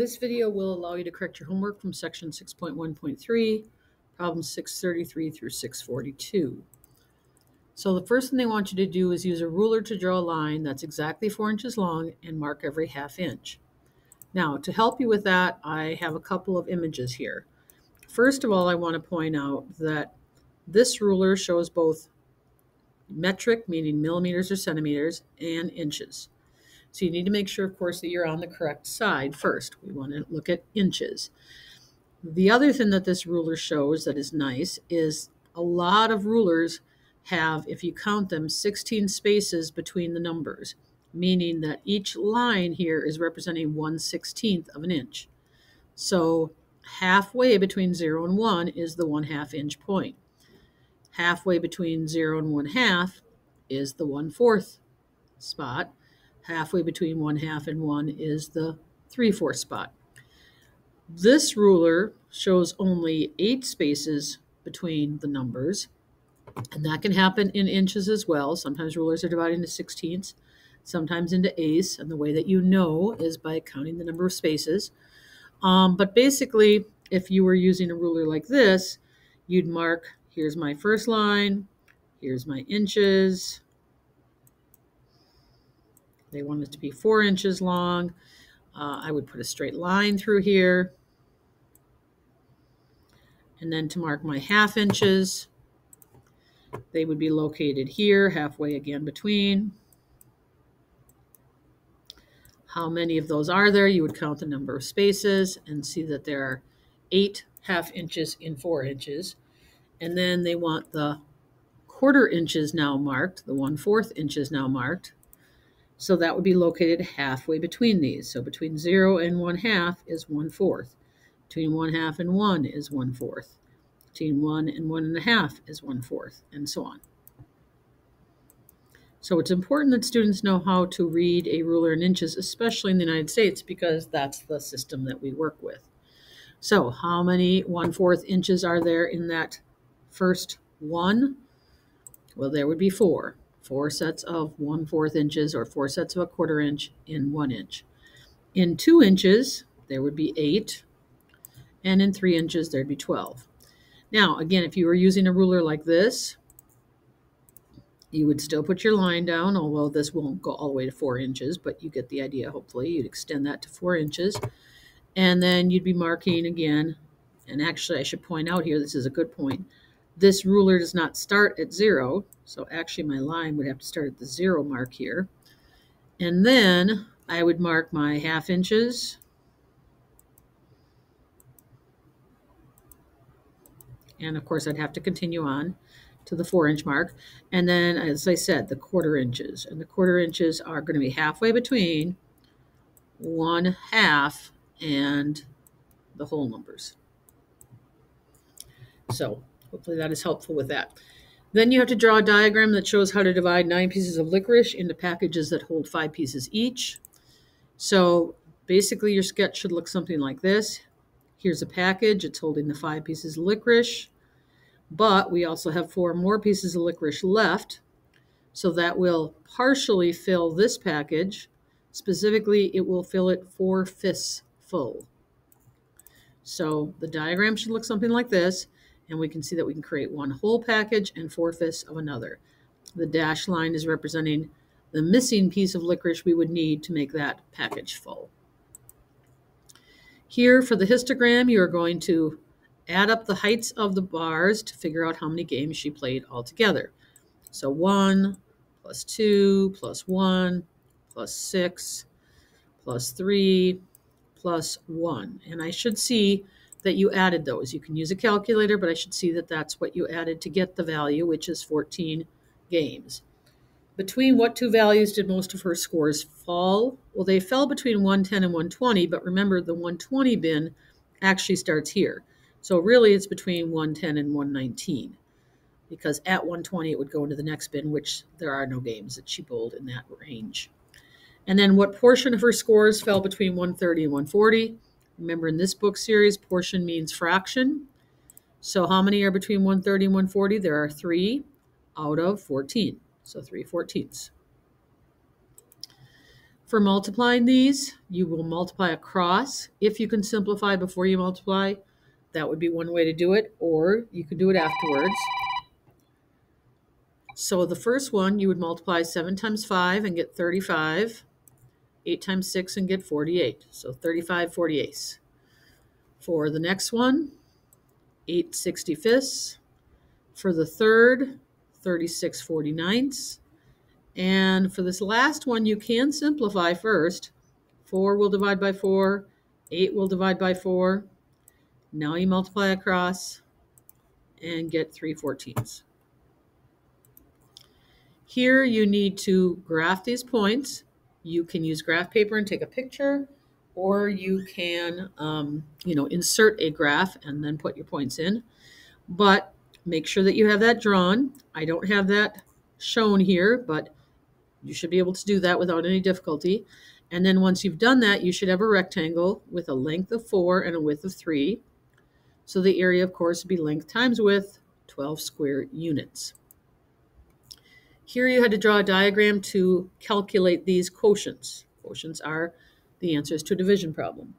This video will allow you to correct your homework from section 6.1.3, problems 633 through 642. So the first thing they want you to do is use a ruler to draw a line that's exactly four inches long and mark every half inch. Now, to help you with that, I have a couple of images here. First of all, I want to point out that this ruler shows both metric, meaning millimeters or centimeters, and inches. So you need to make sure, of course, that you're on the correct side first. We want to look at inches. The other thing that this ruler shows that is nice is a lot of rulers have, if you count them, 16 spaces between the numbers, meaning that each line here is representing 1 16th of an inch. So halfway between 0 and 1 is the 1 half inch point. Halfway between 0 and 1 half is the 1 fourth spot halfway between one half and one is the 3 4 spot. This ruler shows only eight spaces between the numbers, and that can happen in inches as well. Sometimes rulers are divided into sixteenths, sometimes into eighths, and the way that you know is by counting the number of spaces. Um, but basically, if you were using a ruler like this, you'd mark here's my first line, here's my inches, they want it to be four inches long. Uh, I would put a straight line through here. And then to mark my half inches, they would be located here, halfway again between. How many of those are there? You would count the number of spaces and see that there are eight half inches in four inches. And then they want the quarter inches now marked, the one fourth inches now marked. So that would be located halfway between these. So between 0 and 1 half is 1 fourth. Between 1 half and 1 is 1 fourth. Between 1 and 1 and a half is 1 fourth, and so on. So it's important that students know how to read a ruler in inches, especially in the United States, because that's the system that we work with. So how many 1 fourth inches are there in that first one? Well, there would be four four sets of one fourth inches or four sets of a quarter inch in one inch. In two inches, there would be eight, and in three inches, there'd be 12. Now, again, if you were using a ruler like this, you would still put your line down, although this won't go all the way to four inches, but you get the idea, hopefully. You'd extend that to four inches. And then you'd be marking again. And actually, I should point out here, this is a good point. This ruler does not start at zero, so actually my line would have to start at the zero mark here. And then I would mark my half inches. And of course I'd have to continue on to the four inch mark. And then, as I said, the quarter inches. And the quarter inches are going to be halfway between one half and the whole numbers. So Hopefully that is helpful with that. Then you have to draw a diagram that shows how to divide nine pieces of licorice into packages that hold five pieces each. So basically your sketch should look something like this. Here's a package. It's holding the five pieces of licorice. But we also have four more pieces of licorice left. So that will partially fill this package. Specifically, it will fill it four-fifths full. So the diagram should look something like this and we can see that we can create one whole package and four-fifths of another. The dash line is representing the missing piece of licorice we would need to make that package full. Here for the histogram, you are going to add up the heights of the bars to figure out how many games she played altogether. So 1 plus 2 plus 1 plus 6 plus 3 plus 1. And I should see that you added those. You can use a calculator, but I should see that that's what you added to get the value, which is 14 games. Between what two values did most of her scores fall? Well, they fell between 110 and 120, but remember the 120 bin actually starts here. So really it's between 110 and 119 because at 120 it would go into the next bin, which there are no games that she bowled in that range. And then what portion of her scores fell between 130 and 140? Remember in this book series, portion means fraction. So how many are between 130 and 140? There are three out of 14. So 3 fourteenths. For multiplying these, you will multiply across. If you can simplify before you multiply, that would be one way to do it, or you could do it afterwards. So the first one, you would multiply 7 times 5 and get 35. 8 times 6 and get 48. So 35 48 For the next one, 8 65ths. For the third, 36 49ths. And for this last one, you can simplify first. 4 will divide by 4. 8 will divide by 4. Now you multiply across and get 3 14ths. Here you need to graph these points. You can use graph paper and take a picture, or you can, um, you know, insert a graph and then put your points in. But make sure that you have that drawn. I don't have that shown here, but you should be able to do that without any difficulty. And then once you've done that, you should have a rectangle with a length of 4 and a width of 3. So the area, of course, would be length times width, 12 square units. Here you had to draw a diagram to calculate these quotients. Quotients are the answers to a division problem.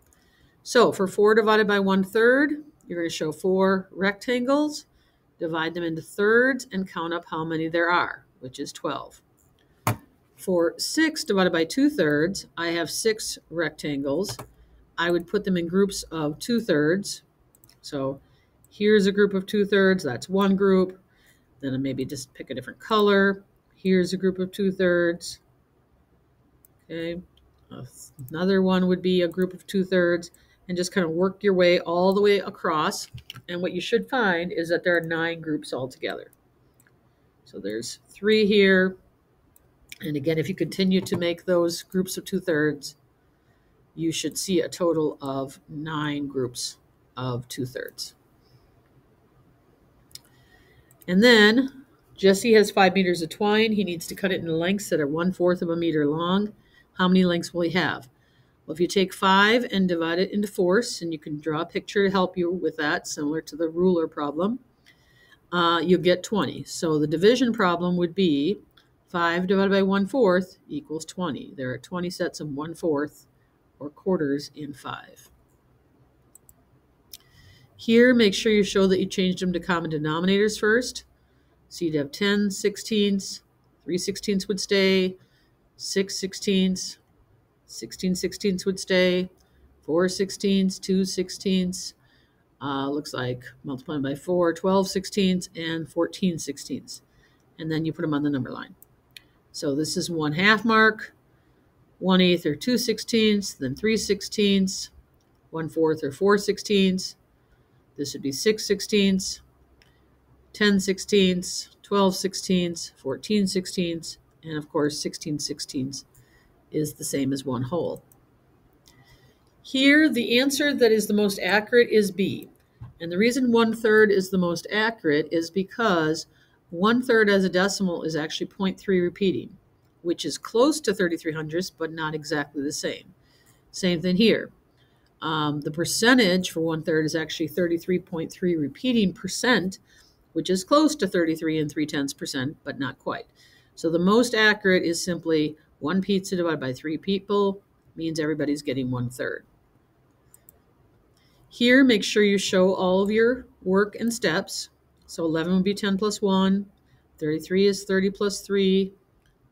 So for 4 divided by 1 third, you're going to show four rectangles, divide them into thirds, and count up how many there are, which is 12. For 6 divided by 2 thirds, I have six rectangles. I would put them in groups of 2 thirds. So here's a group of 2 thirds, that's one group. Then maybe just pick a different color. Here's a group of two thirds. Okay. Another one would be a group of two thirds and just kind of work your way all the way across. And what you should find is that there are nine groups altogether. So there's three here. And again, if you continue to make those groups of two thirds, you should see a total of nine groups of two thirds. And then Jesse has five meters of twine. He needs to cut it in lengths that are one fourth of a meter long. How many lengths will he have? Well, if you take five and divide it into fourths, and you can draw a picture to help you with that, similar to the ruler problem, uh, you'll get 20. So the division problem would be 5 divided by 1 fourth equals 20. There are 20 sets of 1 fourth or quarters in 5. Here, make sure you show that you changed them to common denominators first. So you'd have 10 16ths, 3 16ths would stay, 6 16ths, 16 16ths would stay, 4 16ths, 2 16ths, uh, looks like multiplying by 4, 12 16ths, and 14 16ths. And then you put them on the number line. So this is 1 half mark, 1 eighth or 2 16ths, then 3 16ths, 1 fourth or 4 16ths. This would be 6 16ths, 10 sixteenths, 12 sixteenths, 14 sixteenths, and of course 16 sixteenths is the same as one whole. Here, the answer that is the most accurate is B. And the reason one third is the most accurate is because one third as a decimal is actually 0.3 repeating, which is close to 33 hundredths, but not exactly the same. Same thing here. Um, the percentage for one third is actually 33.3 repeating percent, which is close to 33 and 3 tenths percent, but not quite. So the most accurate is simply one pizza divided by three people means everybody's getting one third. Here, make sure you show all of your work and steps. So 11 would be 10 plus 1, 33 is 30 plus 3.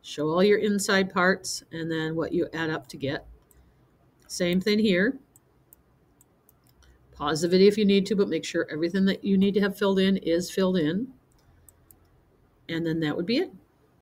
Show all your inside parts and then what you add up to get. Same thing here. Pause the video if you need to, but make sure everything that you need to have filled in is filled in. And then that would be it.